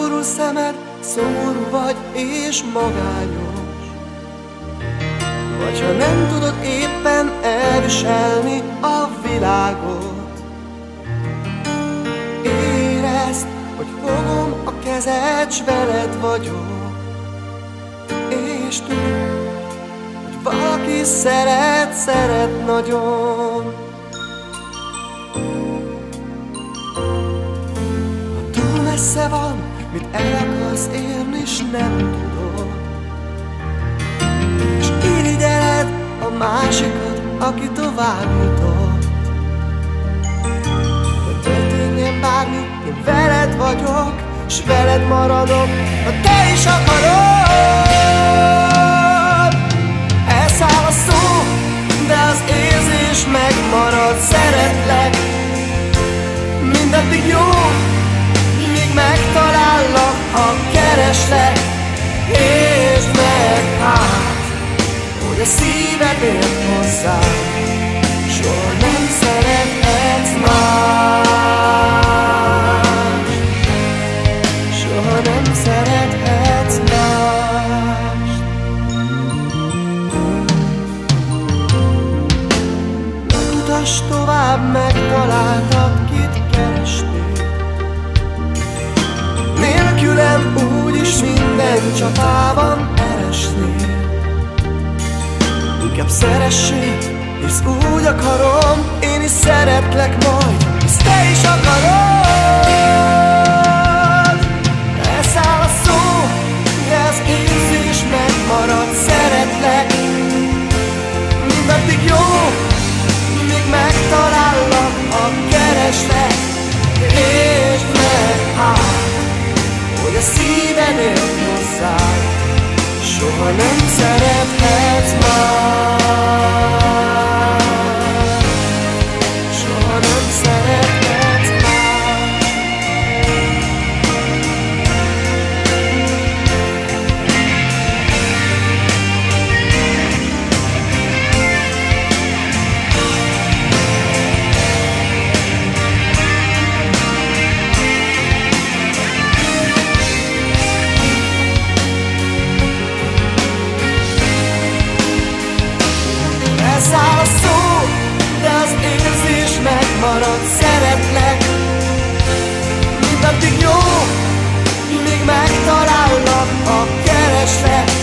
Elborul szemed, szomorú vagy és magányos. Vagy ha nem tudod éppen elviselni a világot Érezd, hogy fogom a kezed, s veled vagyok. És tudd, hogy valaki szeret, szeret nagyon messze van, Mit el akarsz érni, s nem tudod. És irigyeled a másikat, aki tovább jutott. Hogy történjen bármi, én veled vagyok S veled maradok, ha te is akarod kereslek És meg hát, hogy a szíved ért hozzá Soha nem szerethetsz más Soha nem szerethetsz más Megutass tovább, megtaláltad, eresnél Inkább szeressél, hisz úgy akarom Én is szeretlek majd, hisz te is akarod nem szerethetsz megmarad Szeretlek, mindaddig jó Míg megtalállak, ha kereslek